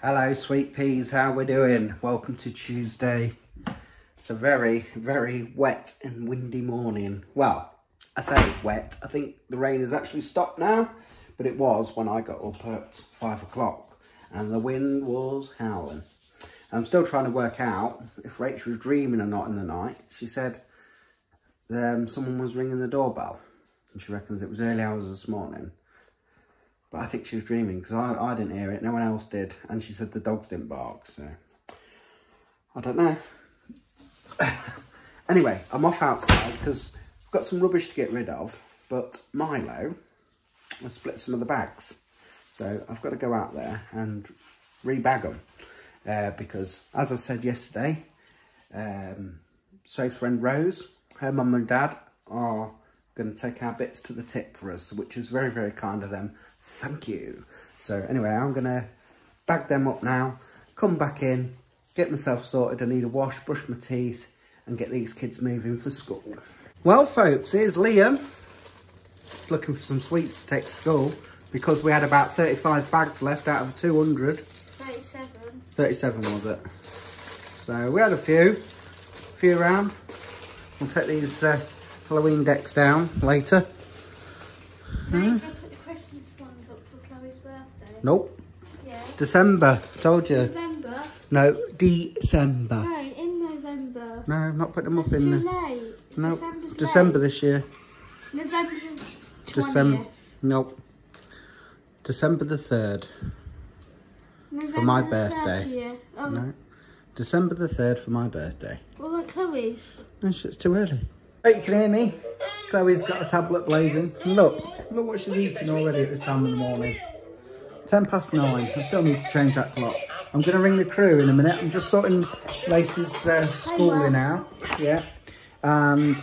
Hello, sweet peas. How we doing? Welcome to Tuesday. It's a very, very wet and windy morning. Well, I say wet. I think the rain has actually stopped now, but it was when I got up at five o'clock, and the wind was howling. I'm still trying to work out if Rachel was dreaming or not in the night. She said um, someone was ringing the doorbell, and she reckons it was early hours this morning. But I think she was dreaming because I, I didn't hear it. No one else did. And she said the dogs didn't bark. So I don't know. anyway, I'm off outside because I've got some rubbish to get rid of. But Milo has split some of the bags. So I've got to go out there and rebag them. Uh, because as I said yesterday, um, Soph's friend Rose, her mum and dad are going to take our bits to the tip for us, which is very, very kind of them. Thank you. So anyway, I'm going to bag them up now, come back in, get myself sorted. I need a wash, brush my teeth and get these kids moving for school. Well, folks, here's Liam. He's looking for some sweets to take to school because we had about 35 bags left out of 200. 37. 37 was it? So we had a few, a few around. We'll take these uh, Halloween decks down later. The Christmas ones up for Chloe's birthday. Nope, Yeah. December, told you. November? No, December. No, in November. No, I'm not putting them up in too there. late. No, December's December late. this year. November the 20th. December, nope. December the 3rd. November my the birthday. 30th. Oh, No. December the 3rd for my birthday. what about Chloe's? No, it's too early. Hey, you can hear me? Chloe's got a tablet blazing. Look, look what she's eating already at this time of the morning. Ten past nine. I still need to change that clock. I'm going to ring the crew in a minute. I'm just sorting Lacey's uh, schooling out. Yeah. And, Um,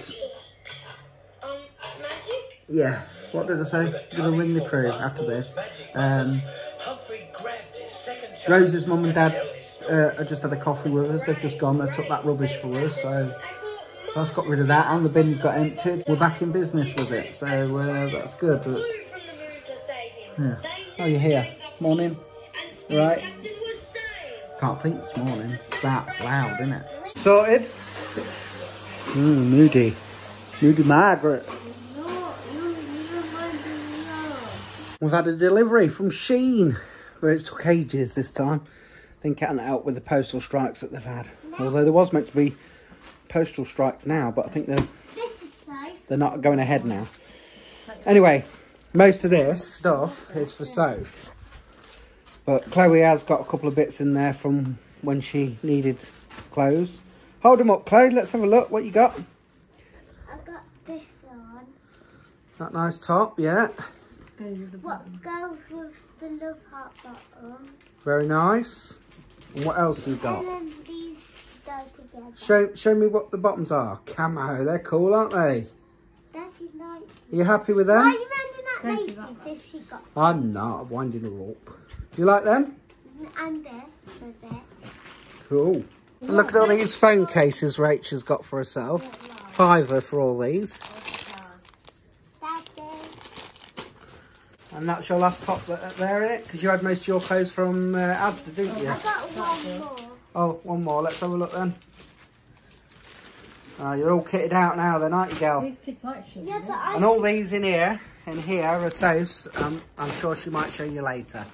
yeah. What did I say? I'm going to ring the crew after this. Um, Humphrey grabbed his second Rose's mum and dad uh, just had a coffee with us. They've just gone. They've took that rubbish for us. So that's got rid of that. And the bin's got emptied. We're back in business with it. So uh, that's good. from the Naruto Stadium. Yeah. Oh, you're here. Morning. Right. Captain was saying. Can't think this morning. That's loud, isn't it? Sorted. Mm, moody. Moody Margaret. No, you, you reminded me of. We've had a delivery from Shein, but it took ages this time. I think it hadn't out with the postal strikes that they've had. Although there was meant to be postal strikes now, but I think they're This is safe. they're not going ahead now. Anyway, most of this stuff is for Soph. But Chloe has got a couple of bits in there from when she needed clothes. Hold them up, Chloe. Let's have a look. What you got? I've got this on. That nice top, yeah. What goes with the love heart bottom? Very nice. And what else you got? And then these go together. Show show me what the bottoms are. Camo. They're cool, aren't they? Daddy like. Are you happy with Why are you rounding that laces if she got I'm not. I'm winding her up. Do you like them? and this so there? Cool. And look at all these phone cases Rachel's got for herself. Fiver for all these. Daddy. And that's your last top that, there in it? Because you had most of your clothes from uh, Asda, didn't you? I got one more. Oh, one more. Let's have a look then. Ah, you're all kitted out now then, aren't you, gal? These kids like shoes. Yeah, but I And all these in here, in here are So's. Um, I'm sure she might show you later.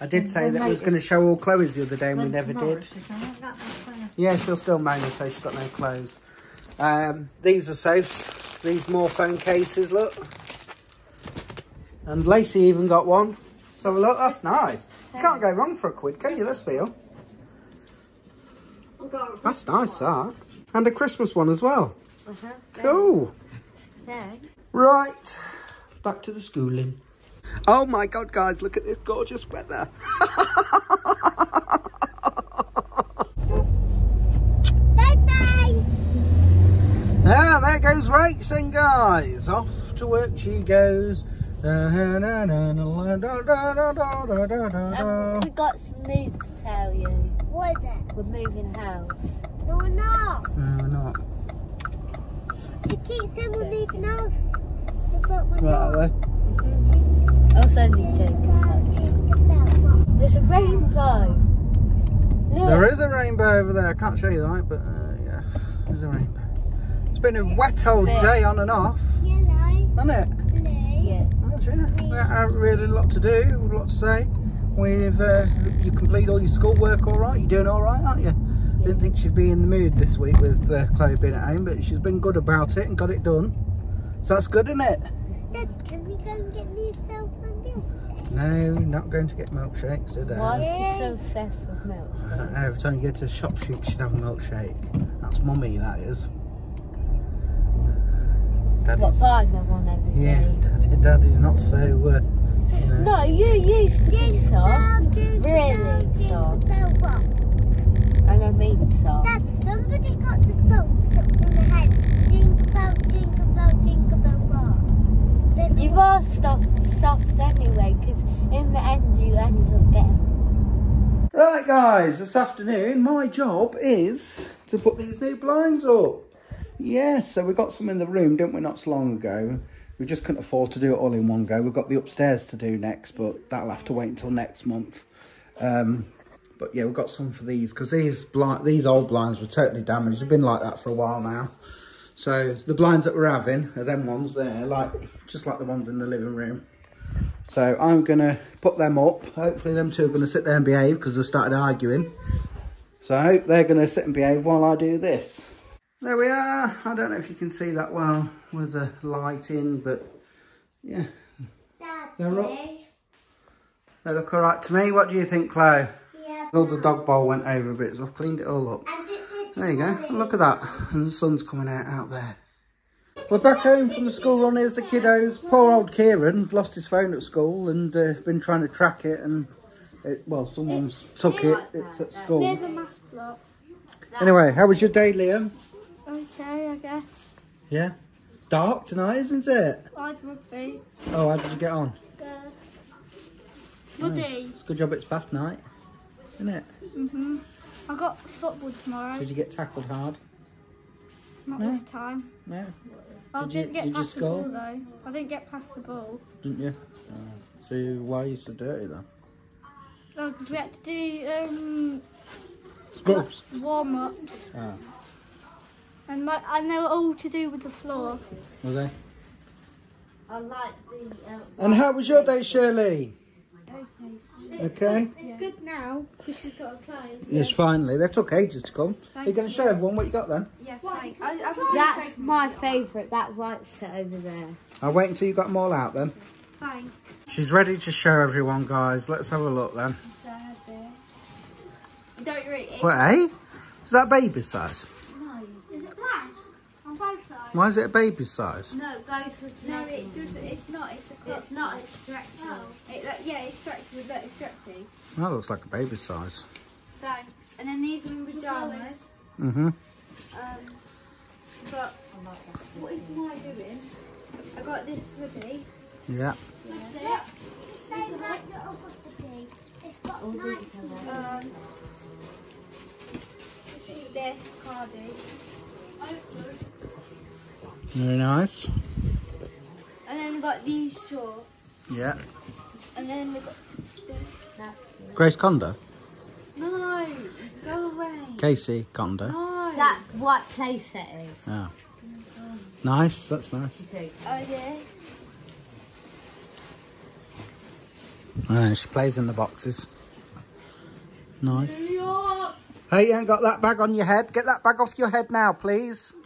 I did say that I was going to show all Chloe's the other day and we never did. she said, "I haven't got that far." Yeah, she'll still moan and say she's got no clothes. Um, these are Soph's. These more phone cases, look. And Lacey even got one. Let's have a look. That's nice. You can't go wrong for a quid, can you? Let's feel. That's nice, that. And a Christmas one as well. Uh-huh. Cool. So, Right, back to the schooling. Oh my god, guys, look at this gorgeous weather. bye-bye. Ah, there goes Rachel, guys. Off to work she goes. Um, we got some news to tell you. What is it? We're moving house. No, we're not. No, we're not. You keep saying we're moving house. But we're Right, not. away. I'll send you joke. There's a rainbow. There is a rainbow over there. I can't show you that, but uh, yeah, there's a rainbow. It's been a wet old Bit. day on and off, hasn't it? Yeah. Well, yeah. We haven't really a lot to do, a lot to say. We've, uh, you complete all your schoolwork all right? You're doing all right, aren't you? Didn't think she'd be in the mood this week with uh, Chloe being at home, but she's been good about it and got it done. So that's good, isn't it? Dad, can we go and get me yourself a milkshake? No, not going to get milkshakes today. Why is she so obsessed with milk? I don't know, every time you go to the shop, she should have a milkshake. That's mummy, that is. What, Daddy's, buying them one every day? yeah, daddy, daddy's not so, uh, you know. No, you used to be soft. Really soft. And I mean soft. Dad, somebody got the song stuck on the head. Jingle bell, jingle bell, jingle bell rock. Then You are soft, soft anyway, because in the end you end up getting... Right guys, this afternoon my job is to put these new blinds up. Yes, so we got some in the room, didn't we, not so long ago. We just couldn't afford to do it all in one go. We've got the upstairs to do next, but that'll have to wait until next month. Um, but yeah, we've got some for these, because these, these old blinds were totally damaged. They've been like that for a while now. So the blinds that we're having are them ones there, like just like the ones in the living room. So I'm going to put them up. Hopefully them two are going to sit there and behave because they started arguing. So I hope they're going to sit and behave while I do this. There we are. I don't know if you can see that well with the light in, but yeah, they're up. They look all right to me. What do you think, Chloe? Yeah. Oh, the dog bowl went over a bit, so I've cleaned it all up. And it did There you go. Look at that. And the sun's coming out out there. We're back home from the school run. Here's the kiddos. Poor old Kieran's lost his phone at school and uh, been trying to track it. And it, well, someone's took it. It's at school. Near the math block. Anyway, how was your day, Liam? Okay, I guess. Yeah. It's dark tonight, isn't it? I'd rugby. Oh, how did you get on? Good. Woody. It's a good job it's bath night, isn't it? hmm I got football tomorrow. Did you get tackled hard? Not No. this time. No, I Did you- didn't get did past the ball though. I didn't get past the ball. didn't you? Oh. So why are you so dirty then? Oh, because we had to do um, Scrubs. warm ups, Oh, and my, and they were all to do with the floor. were they? I like the... Uh, And how was your day, Shirley? Okay. It's good now because she's got a client. Yes, finally. They took ages to come. Are you going to show everyone what you got then? Yeah, thanks. I, I That's my favourite, that white set over there. I'll wait until you got them all out then. Thanks. She's ready to show everyone, guys. Let's have a look then. Don't you read it? What, eh? Is that baby size? No. Is it black? On both sides? Why is it a baby size? No, it goes with No, nothing. it does. It's not. It's a It's not, it's stretchy. It, like, yeah, it stretches with that. It's stretchy. That looks like a baby size. Thanks. And then these are my pajamas. Mm-hmm. Um, but what is my doing? I got this hoodie. Yeah. yeah. It's like little hoodie. It's got a nice little um, this cardi. Very nice. And then we got these shorts. Yeah. And then we got Grace Condo. no, go away. Casey Condo. No. That white playset is. Yeah. Nice. That's nice. Oh yeah. Yeah, she plays in the boxes. Nice. Hey, you ain't got that bag on your head. Get that bag off your head now, please.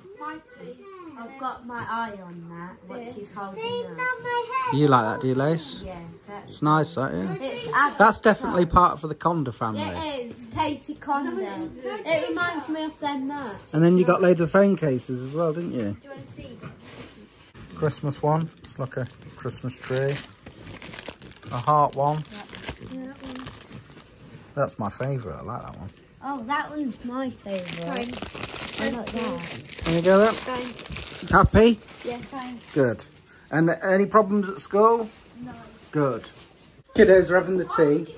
I've got my eye on that, what she's holding See, up. my head. You like that, do you, Lace? Yeah, that's... It's nice, that, yeah. It's ad- That's definitely part of the Conda family. It is, Casey Condon. It reminds me of them much. And then you got loads of phone cases as well, didn't you? Do you want to see? Christmas one, like a Christmas tree. A heart one. That's my favourite. I like that one. Oh, that one's my favourite. I like that. There you go then. Happy? Yeah, thanks. Good. And any problems at school? No. Good. Kiddos are having the tea.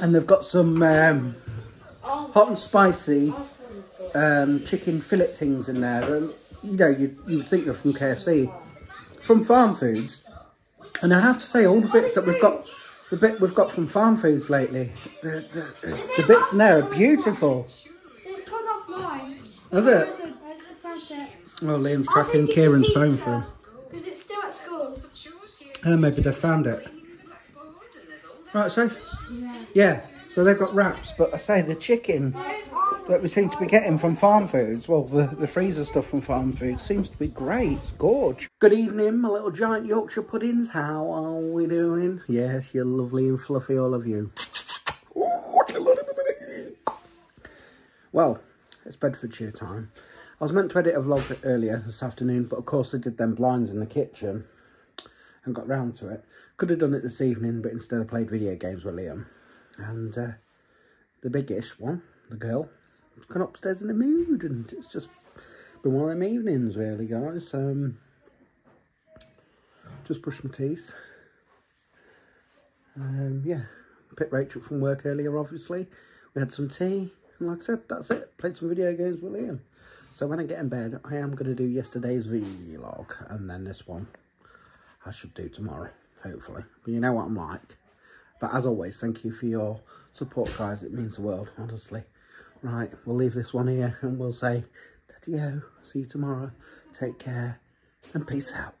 And they've got some um, hot and spicy um, chicken fillet things in there. Um, you know, you you would think they're from KFC. From Farm Foods. And I have to say, all the bits that we've got The bit we've got from Farm Foods lately, the, the, the bits in there are beautiful. It's gone offline. Is it? I just found it. Oh, Liam's tracking Kieran's phone for him. Because it's still at school. Oh, maybe they found it. Right, so yeah, so they've got wraps, but I say the chicken that we seem to be getting from Farm Foods, well, the, the freezer stuff from Farm Foods seems to be great. It's gorge. Good evening, my little giant Yorkshire puddings. How are we doing? Yes, you're lovely and fluffy, all of you. Well, it's Bedfordshire time. I was meant to edit a vlog earlier this afternoon, but of course I did them blinds in the kitchen and got round to it. Could have done it this evening, but instead I played video games with Liam. And uh, the biggish one, the girl, gone upstairs in a mood, and it's just been one of them evenings, really, guys. Um, just brushed my teeth. Um, yeah, picked Rachel from work earlier, obviously. We had some tea, and like I said, that's it. Played some video games with Liam. So when I get in bed, I am going to do yesterday's vlog, and then this one I should do tomorrow, hopefully. But you know what I'm like. But as always, thank you for your support, guys. It means the world, honestly. Right, we'll leave this one here, and we'll say, Daddy-o, see you tomorrow. Take care, and peace out.